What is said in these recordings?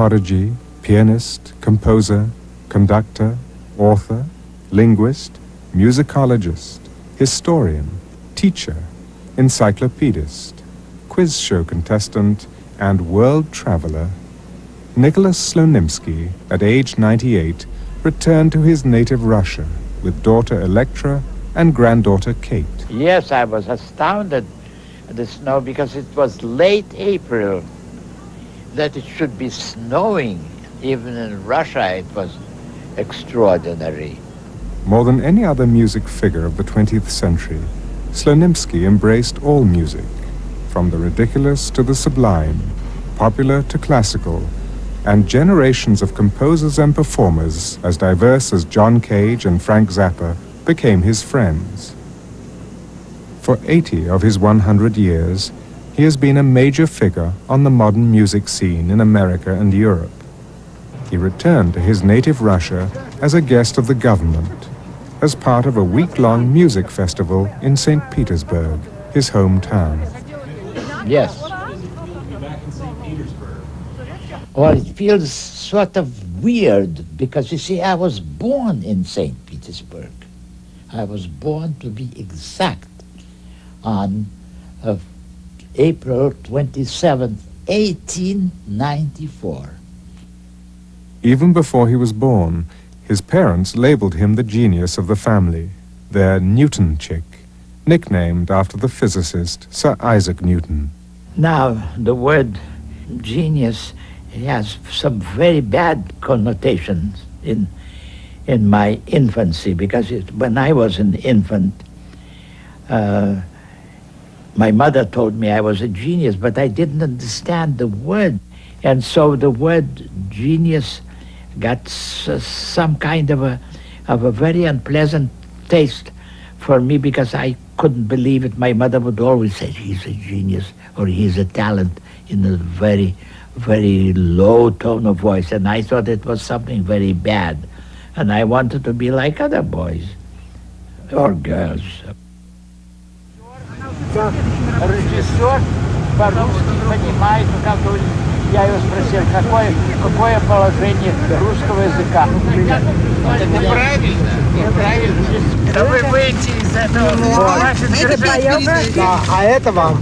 prodigy, pianist, composer, conductor, author, linguist, musicologist, historian, teacher, encyclopedist, quiz show contestant, and world traveler, Nicholas Slonimsky, at age 98, returned to his native Russia with daughter Electra and granddaughter Kate. Yes, I was astounded at the snow because it was late April. That it should be snowing, even in Russia, it was extraordinary. More than any other music figure of the 20th century, Slonimsky embraced all music, from the ridiculous to the sublime, popular to classical, and generations of composers and performers as diverse as John Cage and Frank Zappa became his friends. For 80 of his 100 years, he has been a major figure on the modern music scene in America and Europe. He returned to his native Russia as a guest of the government, as part of a week-long music festival in St. Petersburg, his hometown. Yes. Well, it feels sort of weird because you see, I was born in St. Petersburg. I was born to be exact on uh, April 27, 1894. Even before he was born, his parents labeled him the genius of the family, their Newtonchik, nicknamed after the physicist Sir Isaac Newton. Now, the word genius has some very bad connotations in in my infancy because it, when I was an infant, uh, my mother told me I was a genius, but I didn't understand the word. And so the word genius got some kind of a, of a very unpleasant taste for me because I couldn't believe it. My mother would always say, he's a genius or he's a talent in a very, very low tone of voice. And I thought it was something very bad. And I wanted to be like other boys or girls. Режиссер по-русски понимает, ну как я его спросил, какое, какое положение русского языка. Это неправильно, неправильно. Да вы выйти из этого. Да, а это вам.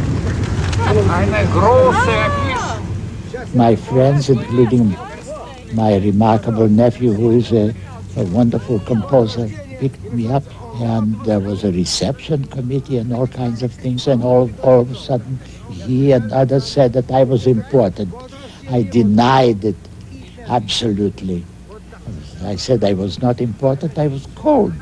My friends, including my remarkable nephew, who is a, a wonderful composer, picked me up, and there was a reception committee and all kinds of things, and all, all of a sudden, he and others said that I was important. I denied it absolutely. I said I was not important, I was cold.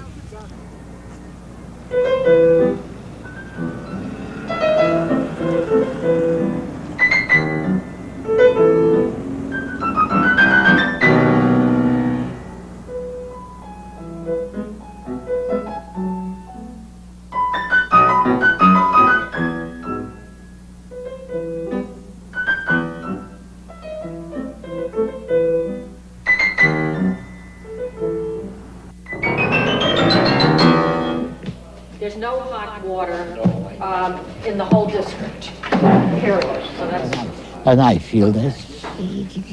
That,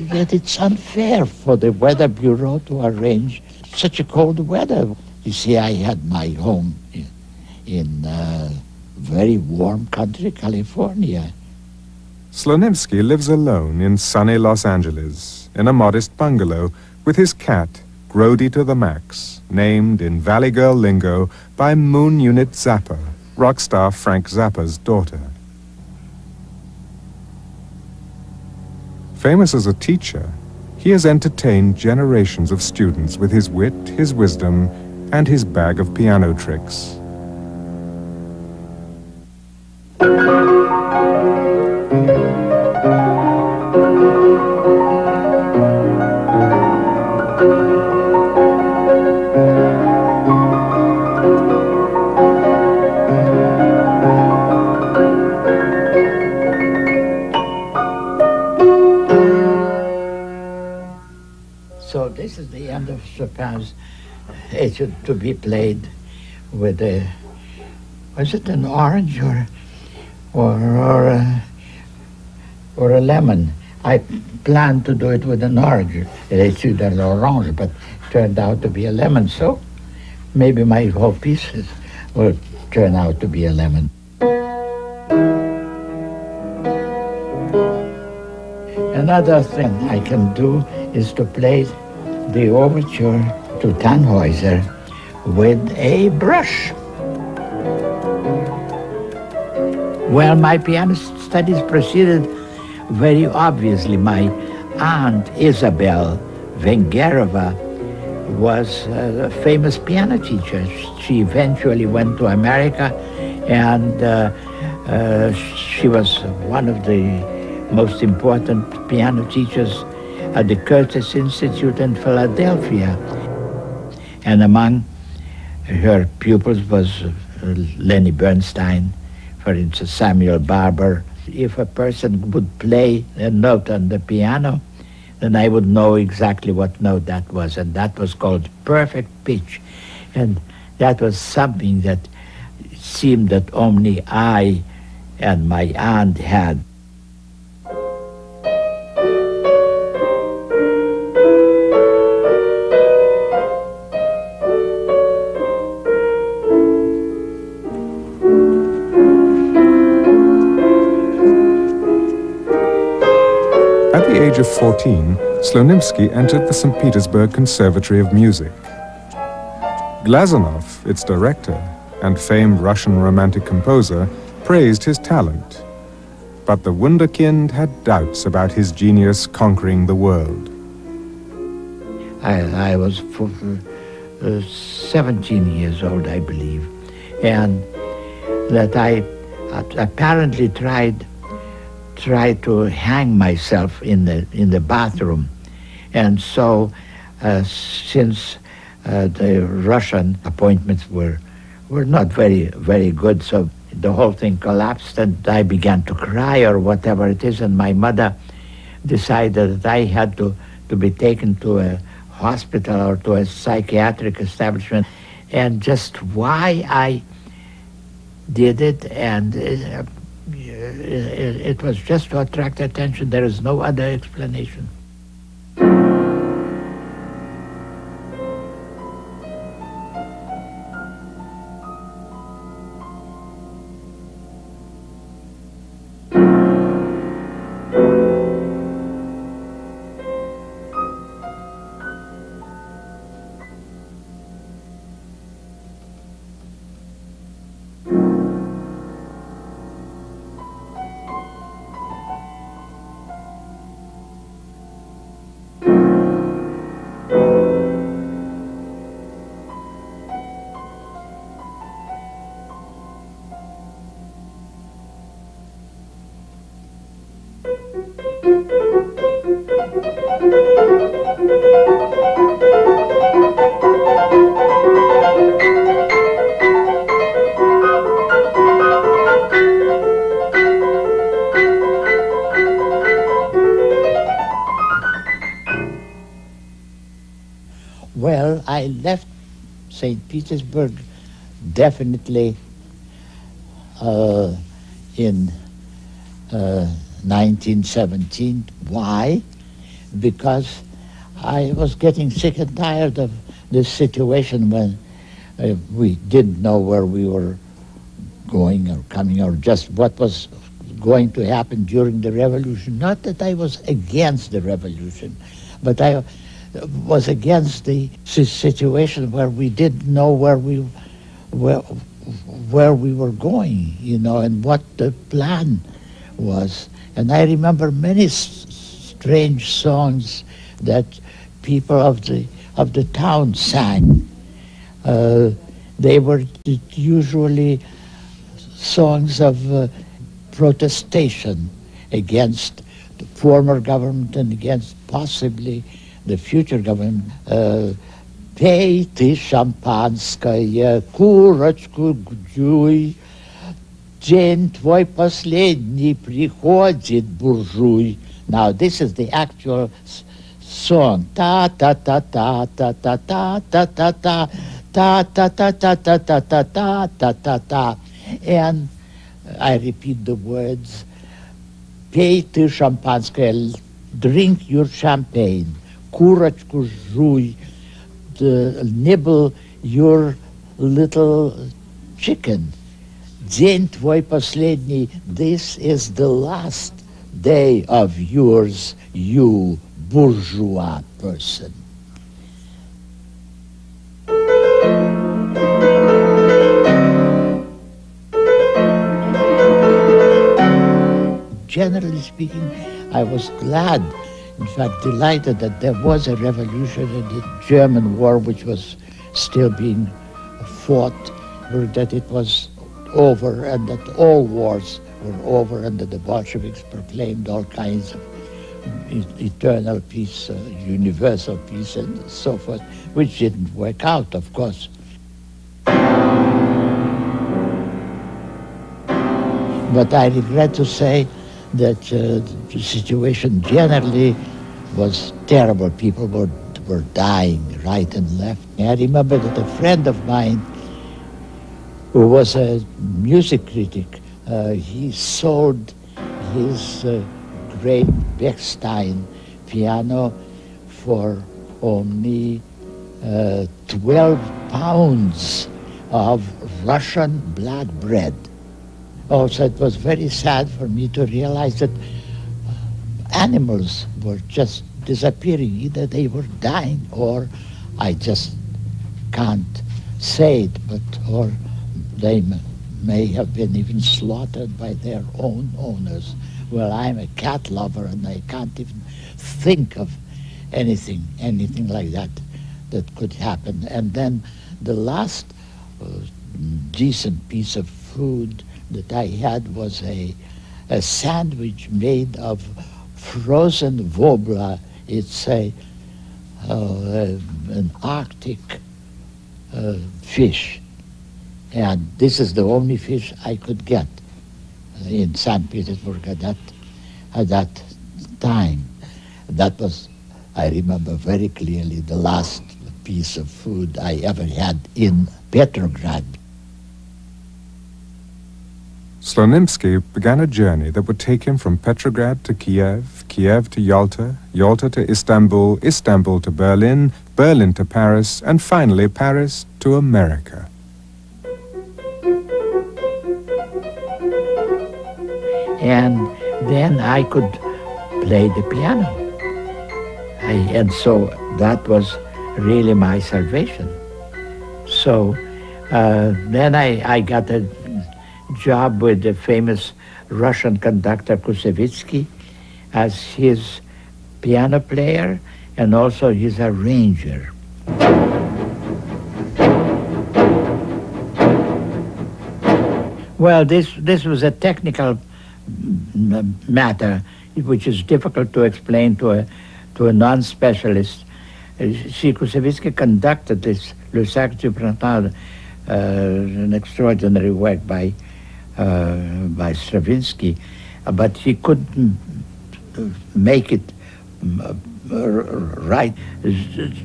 that it's unfair for the Weather Bureau to arrange such a cold weather. You see, I had my home in, in uh, very warm country, California. Slonimsky lives alone in sunny Los Angeles in a modest bungalow with his cat, Grody to the Max, named in Valley Girl lingo by Moon Unit Zappa, rock star Frank Zappa's daughter. Famous as a teacher, he has entertained generations of students with his wit, his wisdom, and his bag of piano tricks. To be played with a was it an orange or or or a, or a lemon? I planned to do it with an orange. They should an orange, but turned out to be a lemon. So maybe my whole piece will turn out to be a lemon. Another thing I can do is to play the overture to Tannhäuser with a brush. Well, my piano studies proceeded very obviously. My aunt Isabel Vengerova was a famous piano teacher. She eventually went to America and uh, uh, she was one of the most important piano teachers at the Curtis Institute in Philadelphia. And among her pupils was uh, Lenny Bernstein, for instance, Samuel Barber. If a person would play a note on the piano, then I would know exactly what note that was, and that was called perfect pitch. And that was something that seemed that only I and my aunt had. Age of 14, Slonimsky entered the St. Petersburg Conservatory of Music. Glazunov, its director, and famed Russian romantic composer, praised his talent. But the Wunderkind had doubts about his genius conquering the world. I, I was uh, 17 years old, I believe, and that I apparently tried try to hang myself in the in the bathroom, and so uh, since uh, the Russian appointments were were not very very good, so the whole thing collapsed, and I began to cry or whatever it is, and my mother decided that I had to to be taken to a hospital or to a psychiatric establishment, and just why I did it and. Uh, it, it was just to attract attention. There is no other explanation. Petersburg definitely uh, in uh, 1917. Why? Because I was getting sick and tired of this situation when uh, we didn't know where we were going or coming or just what was going to happen during the revolution. Not that I was against the revolution, but I was against the situation where we didn't know where we where, where we were going, you know, and what the plan was. And I remember many strange songs that people of the of the town sang. Uh, they were usually songs of uh, protestation against the former government and against possibly the future government. Uh, Пейте шампанское, курочку гджуй, День твой последний приходит, буржуй. Now this is the actual song. Ta ta ta ta ta ta ta ta ta ta ta ta ta ta ta ta ta ta ta ta ta. And I repeat the words, pei champagne, drink your champagne, kurочку жуй, nibble your little chicken. День твой последний, this is the last day of yours, you bourgeois person. Generally speaking, I was glad, in fact delighted that there was a revolution in the German war which was still being fought, that it was over and that all wars were over and that the Bolsheviks proclaimed all kinds of eternal peace, uh, universal peace, and so forth, which didn't work out, of course. But I regret to say that uh, the situation generally was terrible. People were, were dying right and left. I remember that a friend of mine who was a music critic, uh, he sold his uh, great Bechstein piano for only uh, 12 pounds of Russian blood bread. Also, it was very sad for me to realize that animals were just disappearing. Either they were dying or I just can't say it, but or they may have been even slaughtered by their own owners. Well, I'm a cat lover and I can't even think of anything, anything like that that could happen. And then the last uh, decent piece of food that I had was a, a sandwich made of frozen vobla. It's a, uh, an Arctic uh, fish. And this is the only fish I could get in St. Petersburg at that, at that time. That was, I remember very clearly, the last piece of food I ever had in Petrograd. Slonimsky began a journey that would take him from Petrograd to Kiev, Kiev to Yalta, Yalta to Istanbul, Istanbul to Berlin, Berlin to Paris, and finally Paris to America. And then I could play the piano. I, and so that was really my salvation. So uh, then I, I got a job with the famous Russian conductor Koussevitzky as his piano player and also his arranger. Well, this, this was a technical matter which is difficult to explain to a, to a non-specialist. Uh, Koussevitzky conducted this Le Sacre du Printemps, uh, an extraordinary work by uh, by Stravinsky, uh, but he couldn't make it uh, right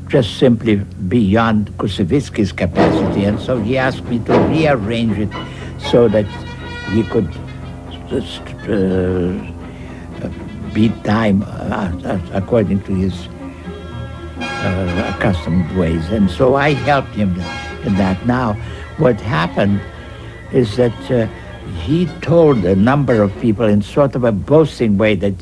just simply beyond Koussevitzky's capacity. And so he asked me to rearrange it so that he could just uh, beat time uh, according to his uh, accustomed ways. And so I helped him in that. Now, what happened is that he told a number of people in sort of a boasting way that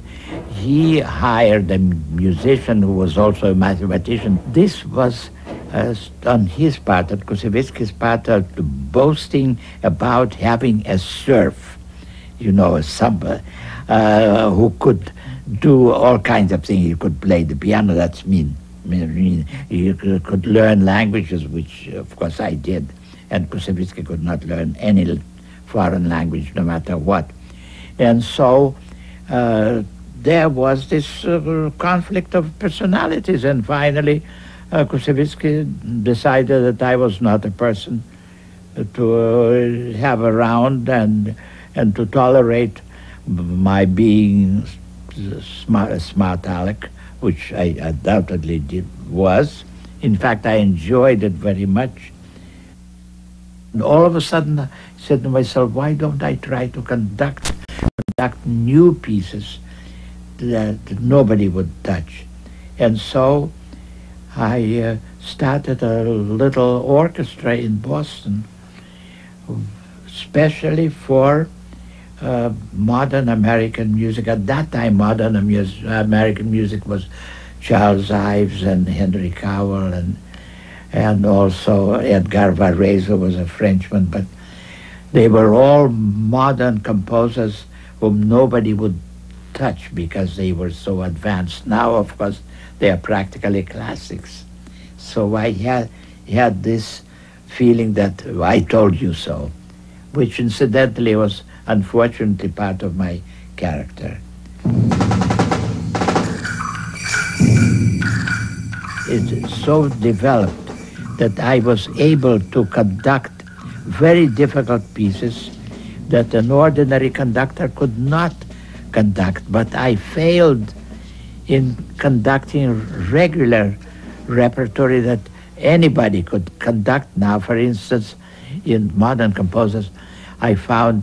he hired a musician who was also a mathematician. This was uh, on his part, on Koussevitzky's part, uh, boasting about having a serf, you know, a samba, uh, who could do all kinds of things. He could play the piano, that's mean. He could learn languages, which of course I did, and Koussevitzky could not learn any foreign language, no matter what. And so uh, there was this uh, conflict of personalities, and finally, uh, decided that I was not a person to uh, have around and and to tolerate my being smart, smart aleck, which I undoubtedly did was. In fact, I enjoyed it very much And all of a sudden, said to myself, why don't I try to conduct, conduct new pieces that, nobody would touch? And so I uh, started a little orchestra in Boston, especially for uh, modern American music. At that time, modern American music was Charles Ives and Henry Cowell and and also Edgard Varese was a Frenchman, but they were all modern composers whom nobody would touch because they were so advanced. Now, of course, they are practically classics. So I had, had this feeling that I told you so, which incidentally was unfortunately part of my character. It so developed that I was able to conduct very difficult pieces that an ordinary conductor could not conduct, but I failed in conducting regular repertory that anybody could conduct now. For instance, in modern composers, I found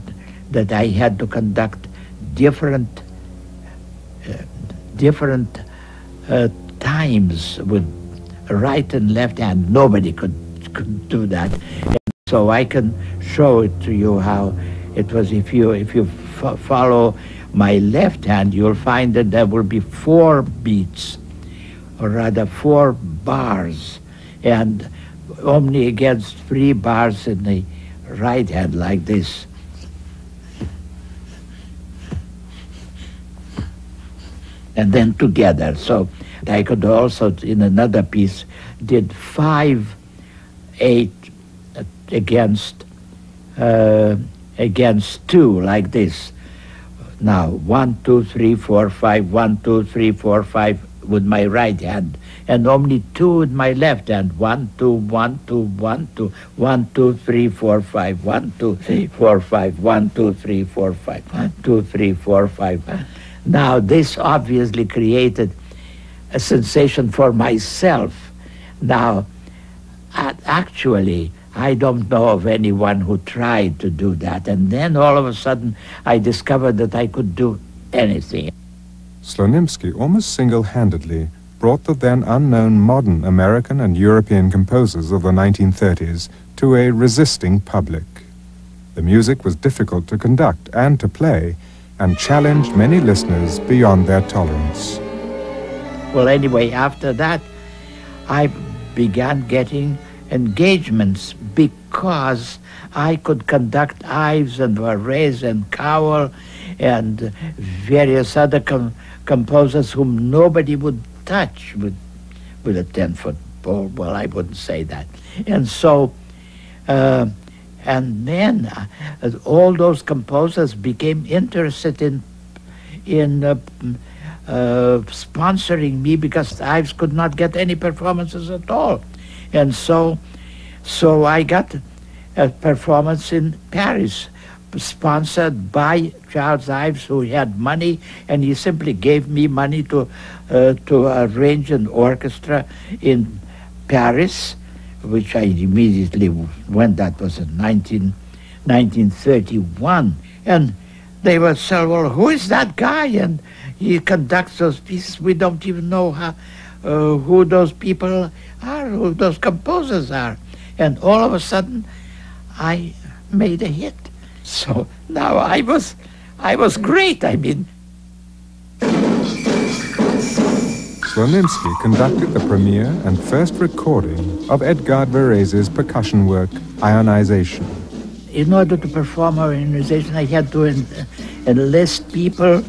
that I had to conduct different uh, different uh, times with right and left hand. Nobody could, could do that. So I can show it to you how it was. If you if you follow my left hand, you'll find that there will be four beats, or rather four bars, and only against three bars in the right hand like this. And then together. So I could also, in another piece, did five, eight against uh, against two, like this. Now, one, two, three, four, five, one, two, three, four, five with my right hand, and only two with my left hand. One, two, one, two, one, two, one, two, three, four, five, one, two, three, four, five, one, two, three, four, five, one, two, three, four, five. Now, this obviously created a sensation for myself. Now, actually, I don't know of anyone who tried to do that. And then all of a sudden, I discovered that I could do anything. Slonimsky almost single-handedly brought the then unknown modern American and European composers of the 1930s to a resisting public. The music was difficult to conduct and to play, and challenged many listeners beyond their tolerance. Well, anyway, after that, I began getting engagements because I could conduct Ives and Varese and Cowell and various other com composers whom nobody would touch with, with a 10-foot pole. Well, I wouldn't say that. And so, uh, and then uh, all those composers became interested in, in uh, uh, sponsoring me because Ives could not get any performances at all. And so, so I got a performance in Paris, sponsored by Charles Ives, who had money, and he simply gave me money to, uh, to arrange an orchestra in Paris, which I immediately went, that was in 19, 1931. And they would say, well, who is that guy? And he conducts those pieces. We don't even know how, uh, who those people are, who those composers are. And all of a sudden, I made a hit. So now I was, I was great. I mean. Slonimsky conducted the premiere and first recording of Edgard Varese's percussion work, Ionization. In order to perform ionization, I had to enlist people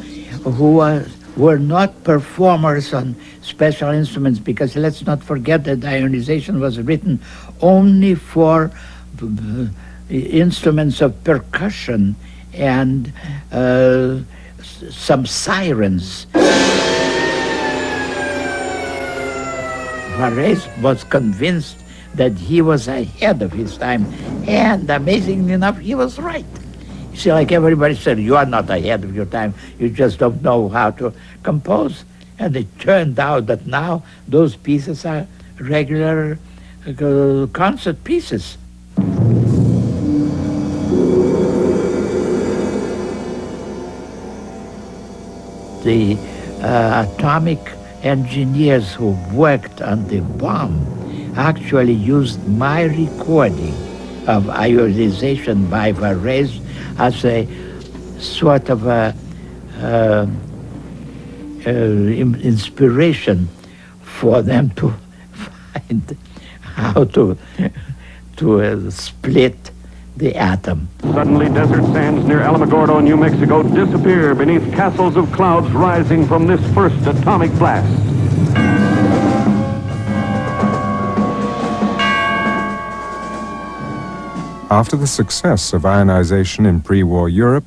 who were, were not performers on special instruments because let's not forget that ionization was written only for instruments of percussion and uh, some sirens. Varese was convinced that he was ahead of his time, and amazingly enough, he was right. You see, like everybody said, you are not ahead of your time. You just don't know how to compose. And it turned out that now those pieces are regular uh, concert pieces. The uh, atomic engineers who worked on the bomb actually used my recording of ionization by Varese as a sort of a uh, uh, inspiration for them to find how to to uh, split the atom. Suddenly, desert sands near Alamogordo, New Mexico disappear beneath castles of clouds rising from this first atomic blast. After the success of ionization in pre-war Europe,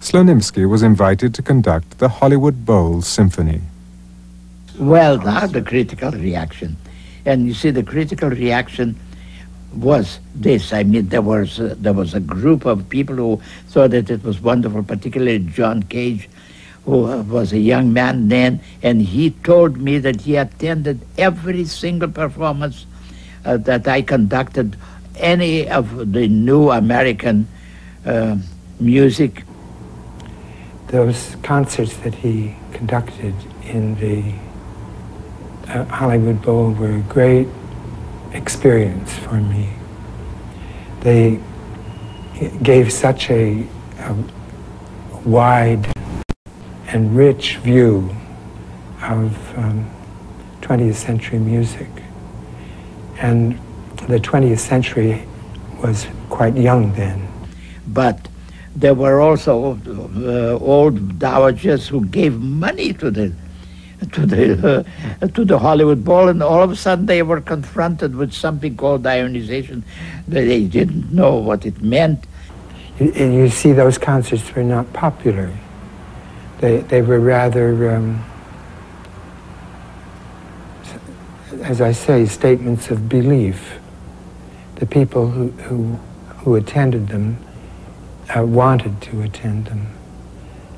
Slonimsky was invited to conduct the Hollywood Bowl Symphony. Well, now the critical reaction. And you see, the critical reaction was this. I mean, there was a, there was a group of people who thought that it was wonderful, particularly John Cage, who was a young man then, and he told me that he attended every single performance uh, that I conducted, any of the new American uh, music. Those concerts that he conducted in the uh, Hollywood Bowl were a great experience for me. They gave such a, a wide and rich view of um, 20th century music. And the 20th century was quite young then. But there were also uh, old dowagers who gave money to the to the uh, to the Hollywood Bowl, and all of a sudden they were confronted with something called ionization. They didn't know what it meant. You, you see, those concerts were not popular. They they were rather, um, as I say, statements of belief. The people who who who attended them uh, wanted to attend them,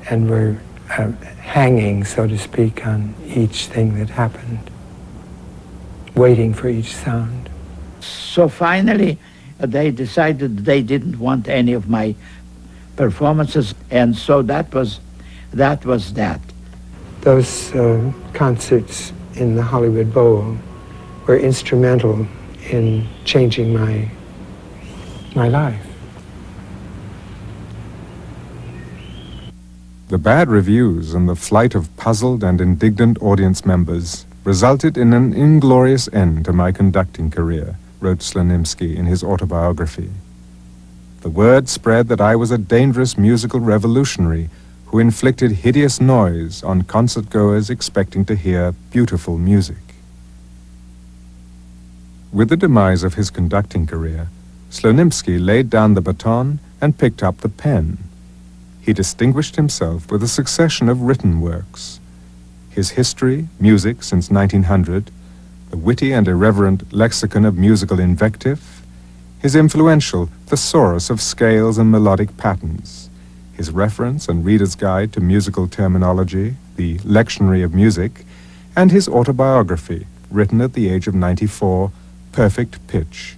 and were uh, hanging, so to speak, on each thing that happened, waiting for each sound. So finally, uh, they decided they didn't want any of my performances, and so that was that. Was that. Those uh, concerts in the Hollywood Bowl were instrumental in changing my my life. The bad reviews and the flight of puzzled and indignant audience members resulted in an inglorious end to my conducting career, wrote Slonimsky in his autobiography. The word spread that I was a dangerous musical revolutionary who inflicted hideous noise on concert goers expecting to hear beautiful music. With the demise of his conducting career, Slonimsky laid down the baton and picked up the pen he distinguished himself with a succession of written works. His history, music since 1900, the witty and irreverent lexicon of musical invective, his influential Thesaurus of Scales and Melodic Patterns, his reference and reader's guide to musical terminology, the Lectionary of Music, and his autobiography, written at the age of 94, Perfect Pitch,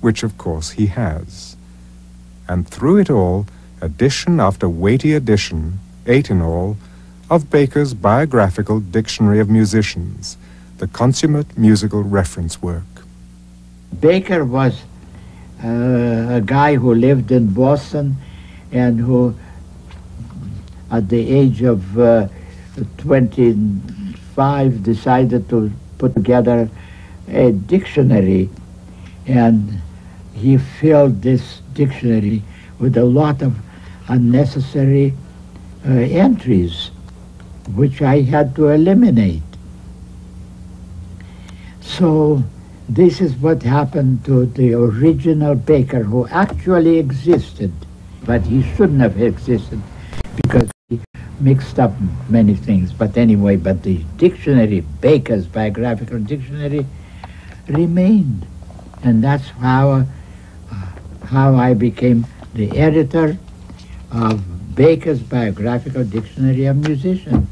which of course he has. And through it all, edition after weighty edition, eight in all, of Baker's biographical Dictionary of Musicians, the consummate musical reference work. Baker was uh, a guy who lived in Boston and who, at the age of uh, 25, decided to put together a dictionary. And he filled this dictionary with a lot of unnecessary uh, entries, which I had to eliminate. So this is what happened to the original Baker, who actually existed, but he shouldn't have existed because he mixed up many things. But anyway, but the dictionary, Baker's biographical dictionary, remained. And that's how, uh, how I became the editor of Baker's Biographical Dictionary of Musicians.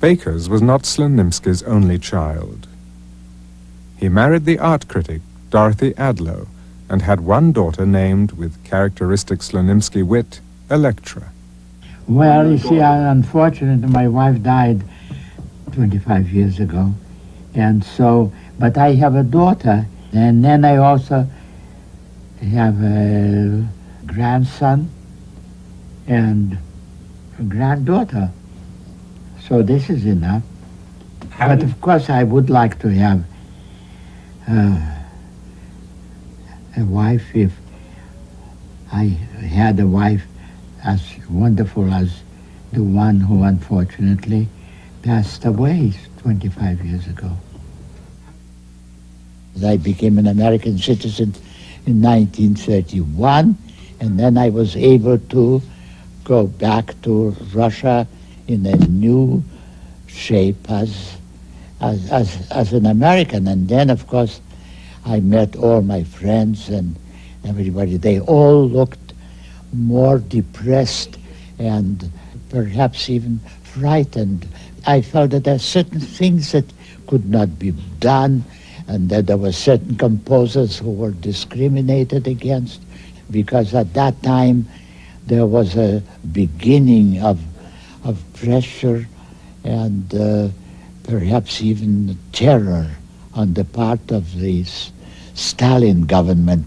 Baker's was not Slonimsky's only child. He married the art critic Dorothy Adlow and had one daughter named, with characteristic Slonimsky wit, Electra. Well, you see, unfortunately, my wife died 25 years ago. And so, but I have a daughter, and then I also have a grandson and a granddaughter. So this is enough. but of course, I would like to have uh, a wife if I had a wife as wonderful as the one who unfortunately passed away 25 years ago. I became an American citizen in 1931, and then I was able to go back to Russia in a new shape as, as, as, as an American. And then, of course, I met all my friends and everybody. They all looked more depressed and perhaps even frightened. I felt that there are certain things that could not be done and that there were certain composers who were discriminated against because at that time there was a beginning of, of pressure and uh, perhaps even terror on the part of the Stalin government.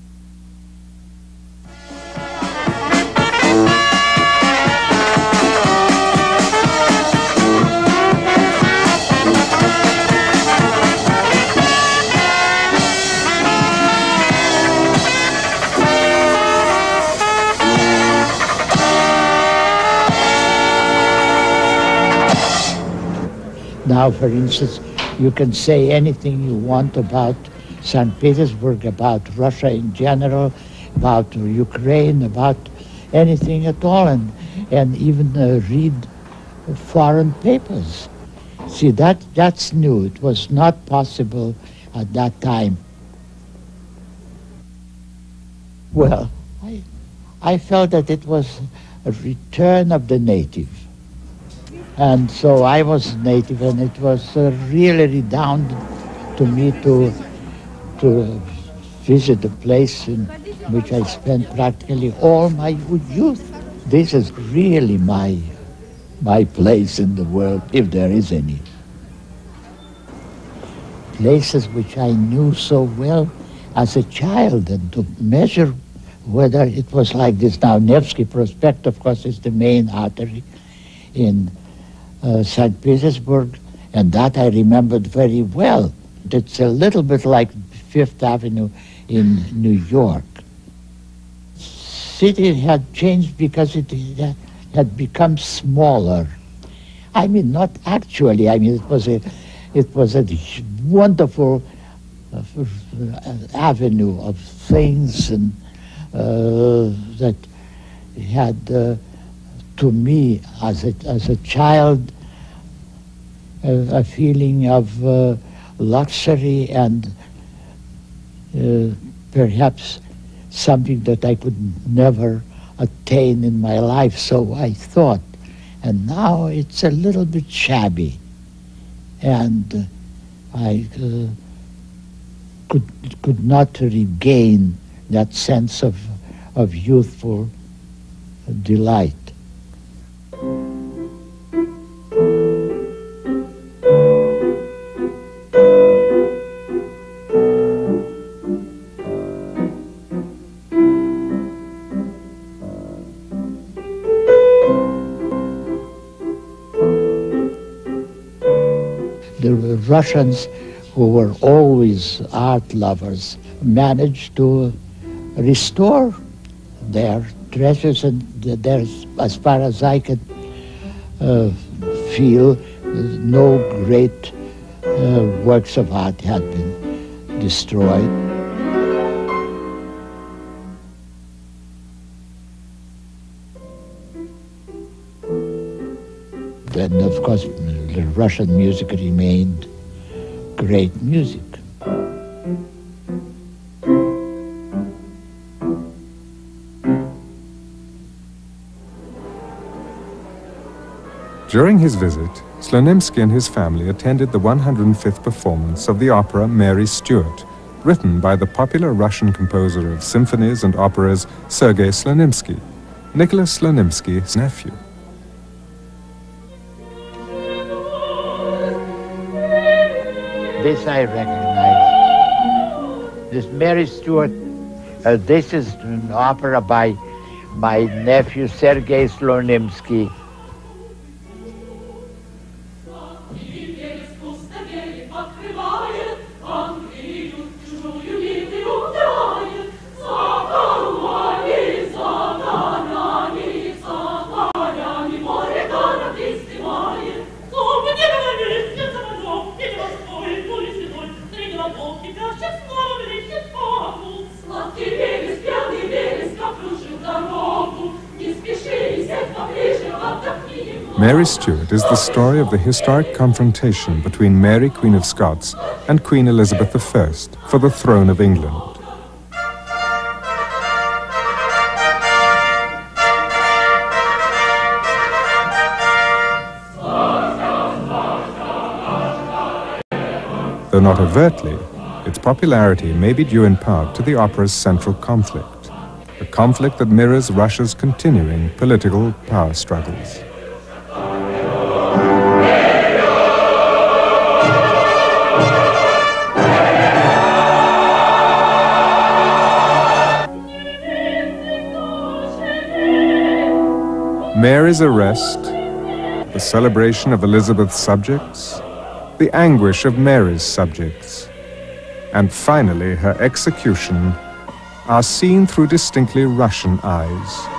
Now, for instance, you can say anything you want about St. Petersburg, about Russia in general, about Ukraine, about anything at all, and, and even uh, read foreign papers. See, that, that's new. It was not possible at that time. Well, I, I felt that it was a return of the native. And so I was native, and it was uh, really redounding to me to, to visit the place in which I spent practically all my youth. This is really my, my place in the world, if there is any. Places which I knew so well as a child, and to measure whether it was like this. Now, Nevsky Prospect, of course, is the main artery in uh, St. Petersburg, and that I remembered very well. It's a little bit like Fifth Avenue in New York. City had changed because it had become smaller. I mean, not actually. I mean, it was a, it was a wonderful uh, avenue of things and uh, that had, uh, to me, as a, as a child, a, a feeling of uh, luxury and uh, perhaps something that I could never attain in my life, so I thought. And now it's a little bit shabby. And I uh, could, could not regain that sense of, of youthful delight. Russians, who were always art lovers, managed to restore their treasures, and there's, as far as I can uh, feel, no great uh, works of art had been destroyed. Then, of course, the Russian music remained great music. During his visit, Slonimsky and his family attended the 105th performance of the opera Mary Stuart, written by the popular Russian composer of symphonies and operas Sergei Slonimsky, Nicolas Slonimsky's nephew. This I recognize. This Mary Stuart. Uh, this is an opera by my nephew Sergei Slonimsky. Stuart is the story of the historic confrontation between Mary, Queen of Scots, and Queen Elizabeth I for the throne of England. Though not overtly, its popularity may be due in part to the opera's central conflict, a conflict that mirrors Russia's continuing political power struggles. Mary's arrest, the celebration of Elizabeth's subjects, the anguish of Mary's subjects, and finally her execution are seen through distinctly Russian eyes.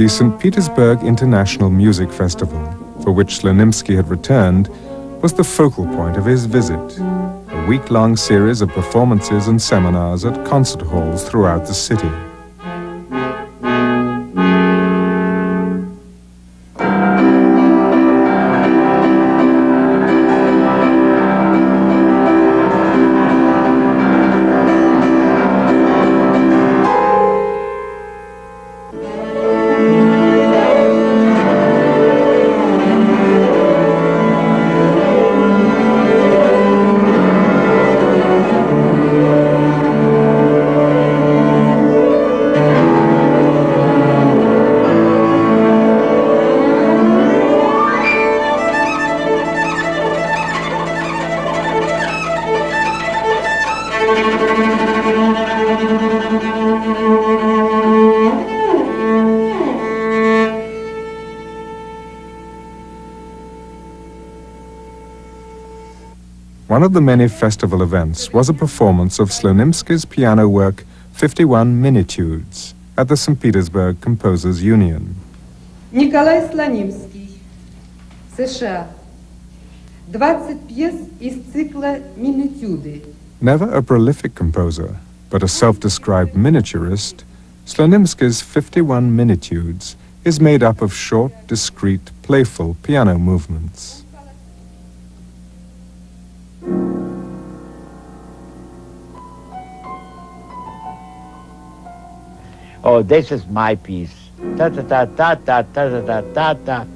The St. Petersburg International Music Festival, for which Slonimsky had returned, was the focal point of his visit, a week-long series of performances and seminars at concert halls throughout the city. One of the many festival events was a performance of Slonimsky's piano work 51 Minitudes at the St. Petersburg Composers Union. Николай Слонимский, США. 20 пьес из цикла «Минитюды». Never a prolific composer, but a self-described miniaturist, Slonimsky's 51 Minitudes is made up of short, discreet, playful piano movements. Oh, this is my piece. Ta ta ta ta ta ta ta ta ta.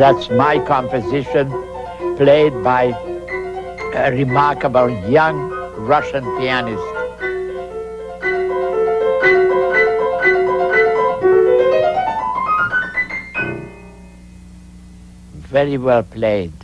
That's my composition, played by a remarkable young Russian pianist. Very well played.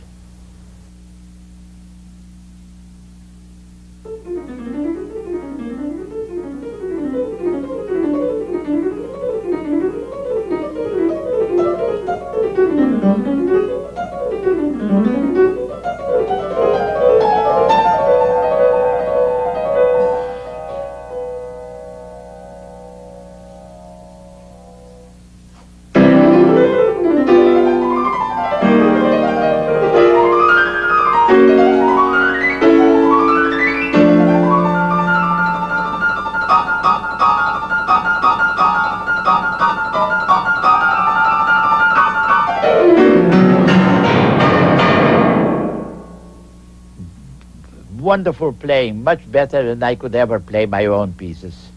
Wonderful playing, much better than I could ever play my own pieces.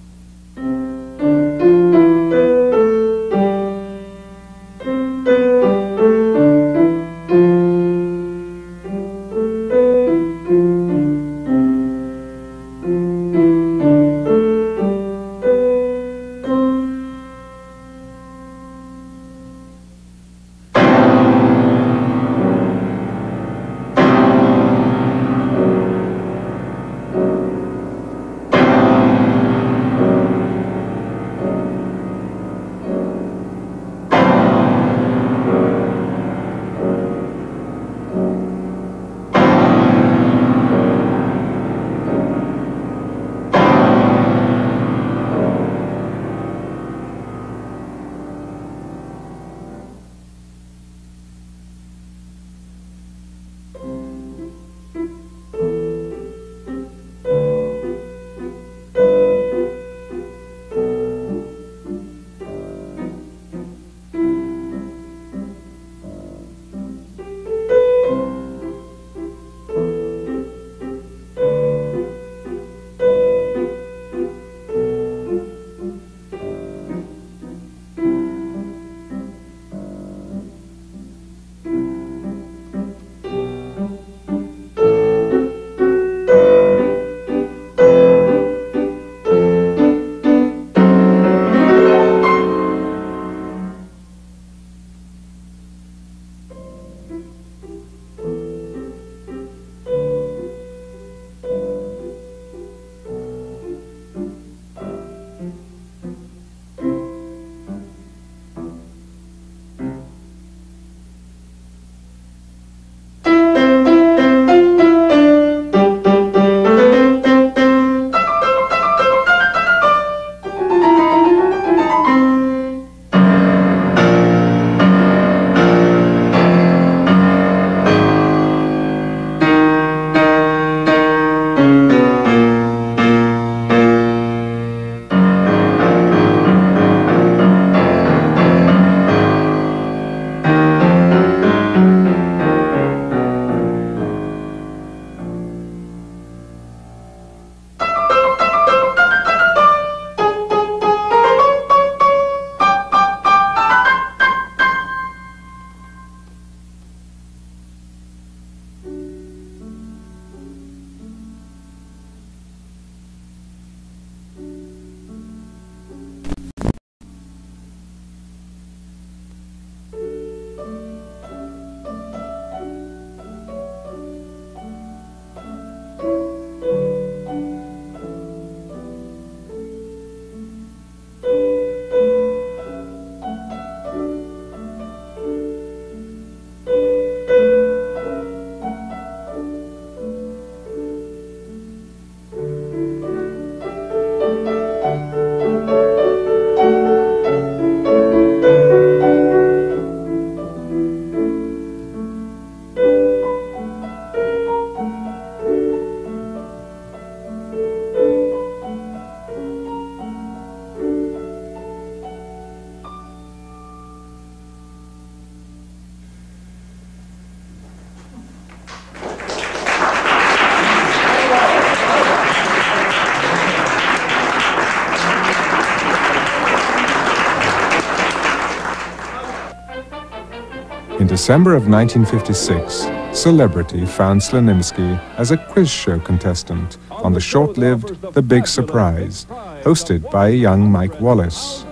December of 1956, Celebrity found Slonimsky as a quiz show contestant on the short-lived The Big Surprise, hosted by a young Mike Wallace.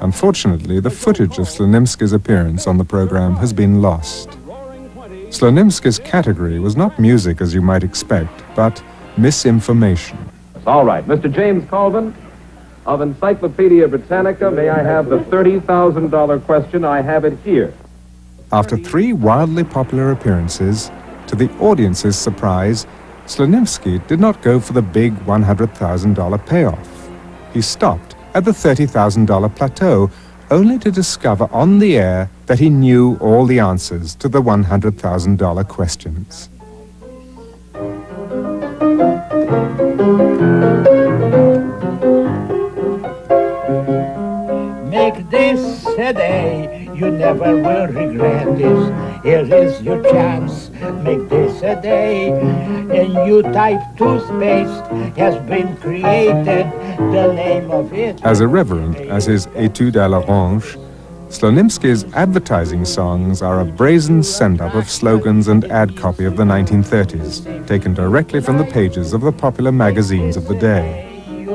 Unfortunately, the footage of Slonimsky's appearance on the program has been lost. Slonimsky's category was not music as you might expect, but misinformation. All right, Mr. James Colvin of Encyclopedia Britannica, may I have the $30,000 question? I have it here. After three wildly popular appearances, to the audience's surprise, Slonimsky did not go for the big $100,000 payoff. He stopped at the $30,000 plateau, only to discover on the air that he knew all the answers to the $100,000 questions. Make this a day you never will regret this. Here is your chance. Make this a day. A new type toothpaste has been created. The name of it. As irreverent as his Etude à l'Orange, Slonimsky's advertising songs are a brazen send-up of slogans and ad copy of the 1930s, taken directly from the pages of the popular magazines of the day.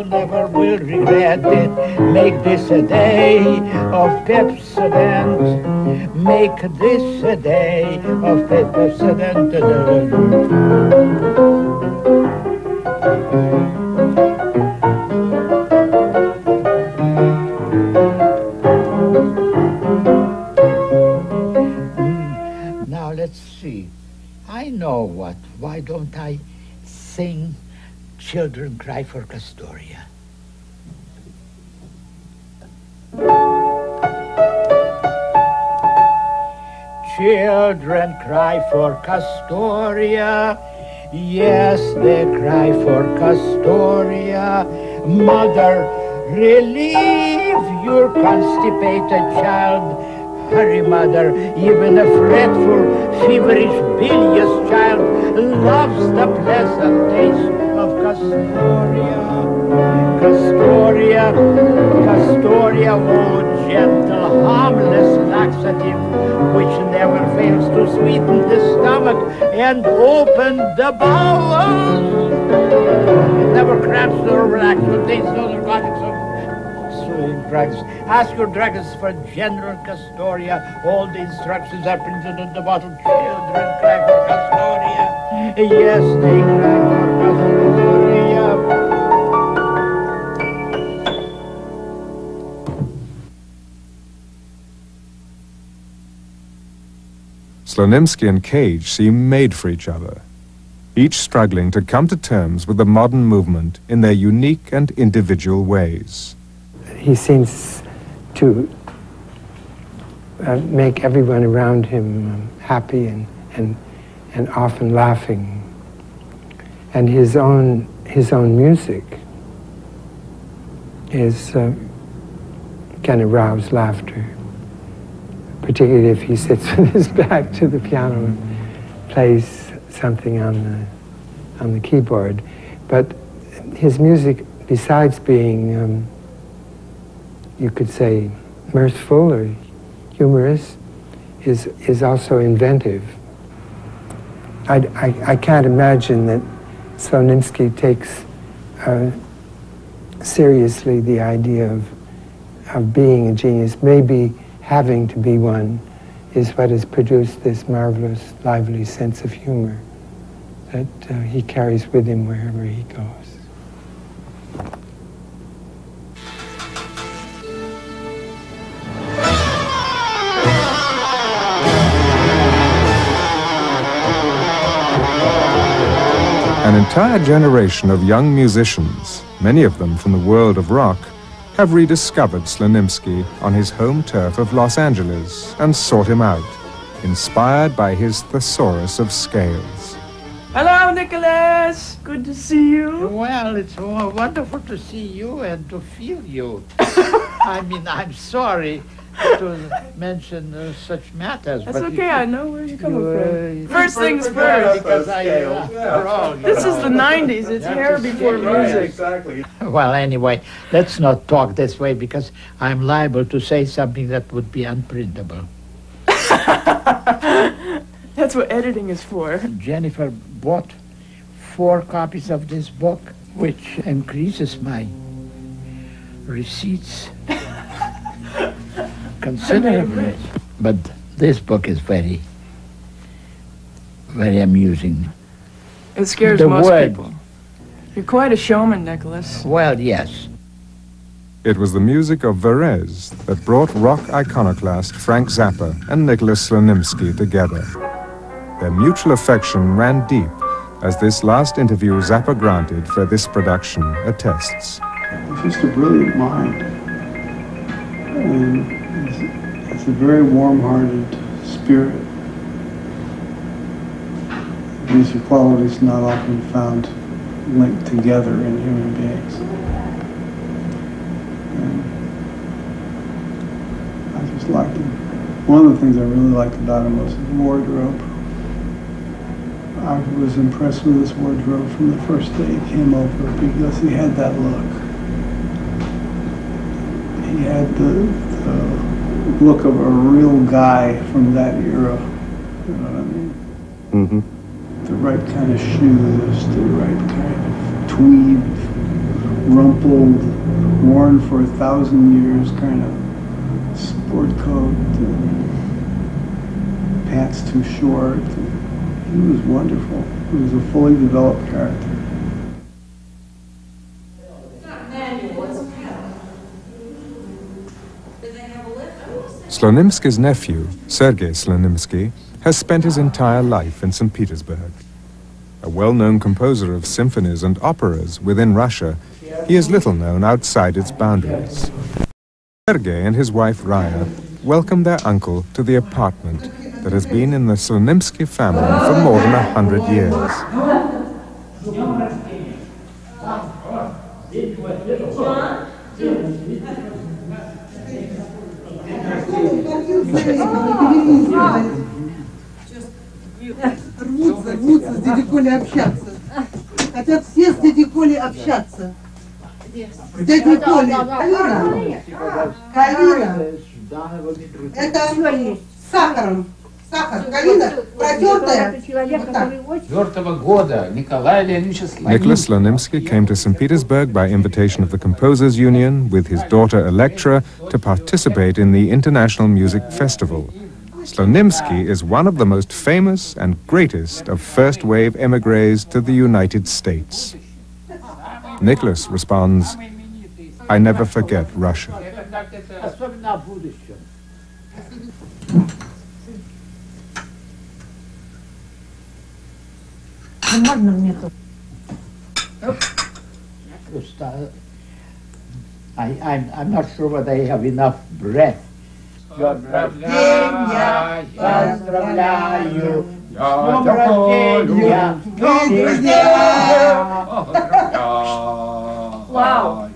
Never will regret it. Make this a day of Pepsodent. Make this a day of Pepsodent. Hmm. Now let's see. I know what. Why don't I sing Children Cry for Castoria? Children cry for Castoria. Yes, they cry for Castoria. Mother, relieve your constipated child. Hurry, mother, even a fretful, feverish, bilious child loves the pleasant taste of Castoria. Castoria, Castoria, oh gentle, harmless laxative, which never fails to sweeten the stomach and open the bowels. It never cramps nor relaxes, no narcotics or drugs. Ask your druggist for General Castoria. All the instructions are printed on the bottle. Children cry for Castoria. Yes, they cry for Castoria. Slonimsky and Cage seem made for each other, each struggling to come to terms with the modern movement in their unique and individual ways. He seems to uh, make everyone around him um, happy and, and, and often laughing. And his own, his own music is, uh, can arouse laughter, particularly if he sits with his back to the piano and plays something on the, on the keyboard. But his music, besides being um, you could say, mirthful or humorous, is, is also inventive. I, I, I can't imagine that Slonimsky takes uh, seriously the idea of, of being a genius. Maybe having to be one is what has produced this marvelous, lively sense of humor that uh, he carries with him wherever he goes. An entire generation of young musicians, many of them from the world of rock, have rediscovered Slonimsky on his home turf of Los Angeles and sought him out, inspired by his thesaurus of scales. Hello, Nicolas. Good to see you. Well, it's wonderful to see you and to feel you. I mean, I'm sorry to mention uh, such matters. That's okay. you- I know where you're coming you, from. First things uh, first. because I, uh, after all, you This is the 90s. It's hair before music. Exactly. Well, anyway, let's not talk this way because I'm liable to say something that would be unprintable. That's what editing is for. Jennifer bought four copies of this book, which increases my receipts considerably. But this book is very, very amusing. It scares The most word. people. You're quite a showman, Nicolas. Well, yes. It was the music of Varese that brought rock iconoclast Frank Zappa and Nicolas Slonimsky together. Their mutual affection ran deep, as this last interview Zappa granted for this production attests. He's just a brilliant mind. And it's, a very warm-hearted spirit. These are qualities not often found linked together in human beings. And I just liked him. One of the things I really liked about him was his wardrobe. I was impressed with his wardrobe from the first day he came over because he had that look. He had the, the look of a real guy from that era. You know what I mean? Mm-hmm. The right kind of shoes, the right kind of tweed, rumpled, worn for a thousand years kind of sport coat, and pants too short. He was wonderful. He was a fully developed character. Slonimsky's nephew, Sergei Slonimsky, has spent his entire life in St. Petersburg. A well-known composer of symphonies and operas within Russia, he is little known outside its boundaries. Sergei and his wife Raya welcomed their uncle to the apartment that has been in the Slonimsky family for more than a hundred years. Рвутся, рвутся с дядей Колей общаться. Хотят все с дядей Колей общаться. С дядей Колей. Калина. Калина. Это с сахаром. Nicolas Slonimsky came to St. Petersburg by invitation of the Composers Union with his daughter Elektra to participate in the International Music Festival. Slonimsky is one of the most famous and greatest of first wave emigres to the United States. Nicolas responds, I never forget Russia. Можно мне тут? Just, uh, I, I'm, I'm not sure whether I have enough breath. Поздравляю. Поздравляю. С днем рождения. Вау.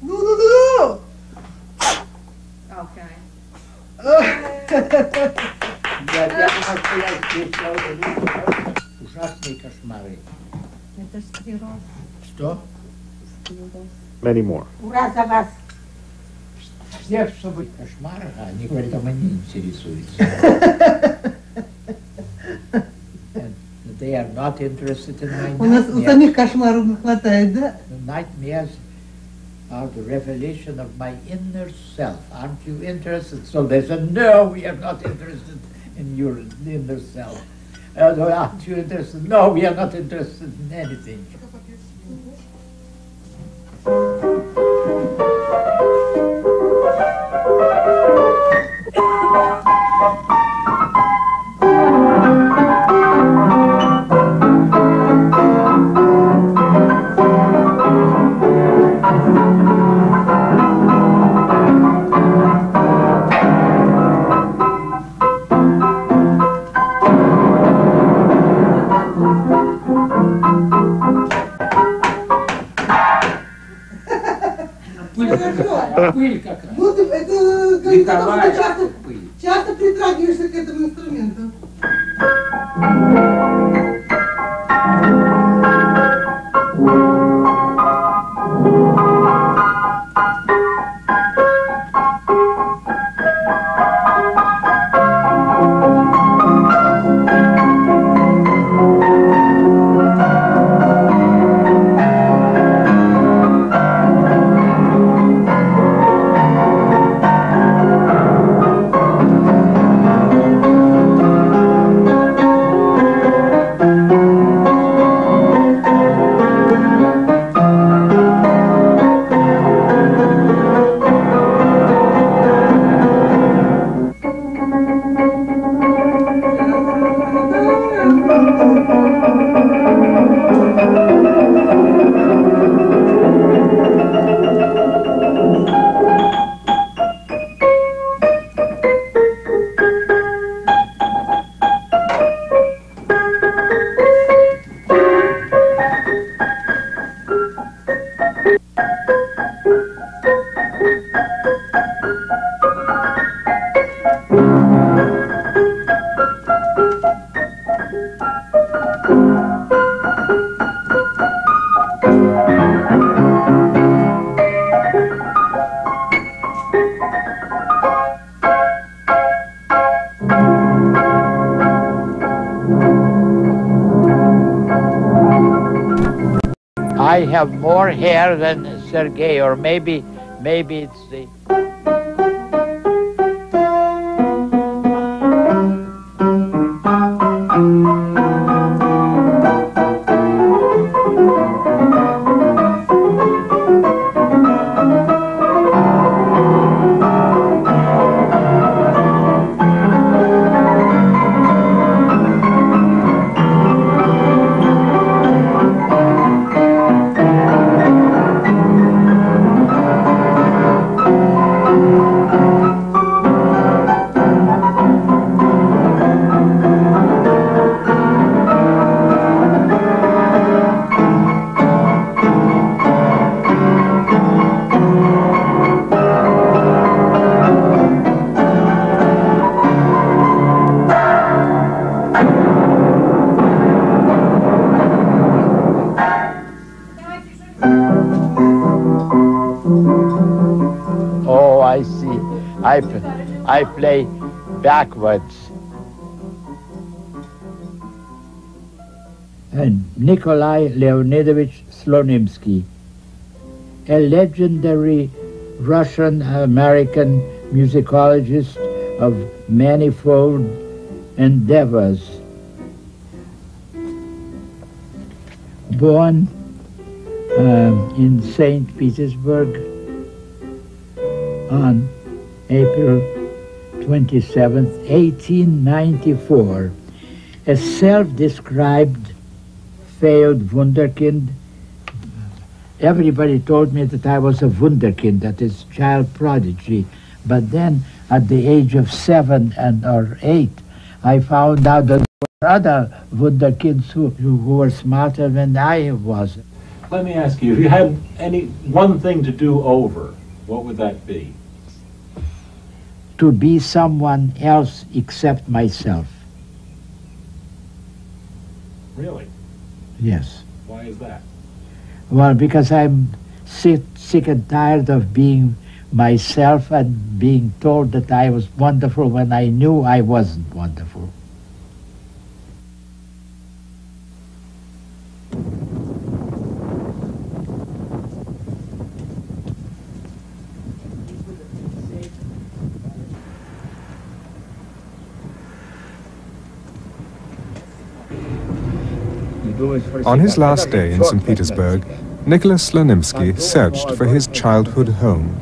Ну-ну-ну. Okay. Я, я думаю, что я встречал ужасные кошмары. Это склероз. Что? Many more. Ура за вас. Все, что будет кошмары, а они говорят, а мы не интересуются. And they are not interested in my У нас у nightmares. самих кошмаров не хватает, да? The nightmares are the revelation of my inner self. Aren't you interested? So they said, no, we are not interested in your inner self. Uh, aren't you interested? No, we are not interested in anything. have more hair than Sergei, or maybe, maybe it's the. Backwards. And Nikolai Leonidovich Slonimsky, a legendary Russian-American musicologist of manifold endeavors. Born um, in St. Petersburg on April 27, 1894, a self-described failed wunderkind. Everybody told me that I was a wunderkind, that is child prodigy. But then, at the age of seven and or eight, I found out that there were other wunderkinds who, who were smarter than I was. Let me ask you, if you had any one thing to do over, what would that be? To be someone else except myself. Really? Yes. Why is that? Well, because I'm sick, sick and tired of being myself and being told that I was wonderful when I knew I wasn't wonderful. On his last day in St. Petersburg, Nicolas Slonimsky searched for his childhood home.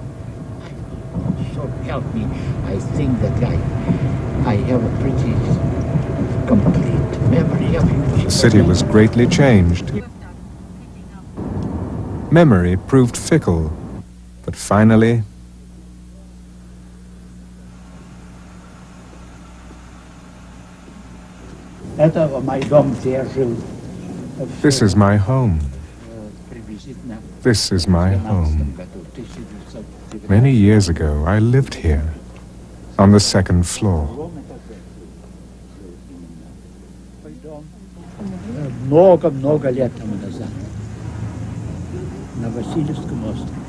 Help me, I think that I, I have a pretty complete memory of you. The city was greatly changed. Memory proved fickle, but finally Это мой дом, где я жил. this is my home. Приблизительно This is my в 12 home. году, 1919. Many years ago, I lived here, on the second floor. Много-много лет тому назад. На Васильевском острове.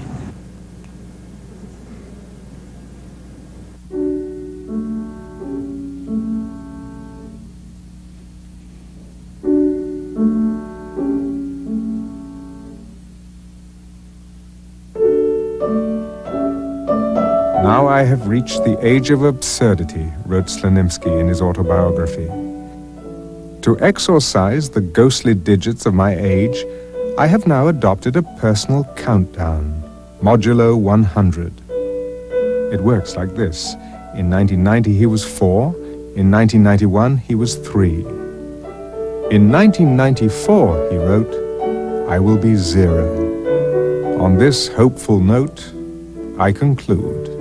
Reached the age of absurdity, wrote Slonimsky in his autobiography. To exorcise the ghostly digits of my age, I have now adopted a personal countdown, modulo 100. It works like this. In 1990 he was four, in 1991 he was three. In 1994, he wrote, I will be zero. On this hopeful note, I conclude.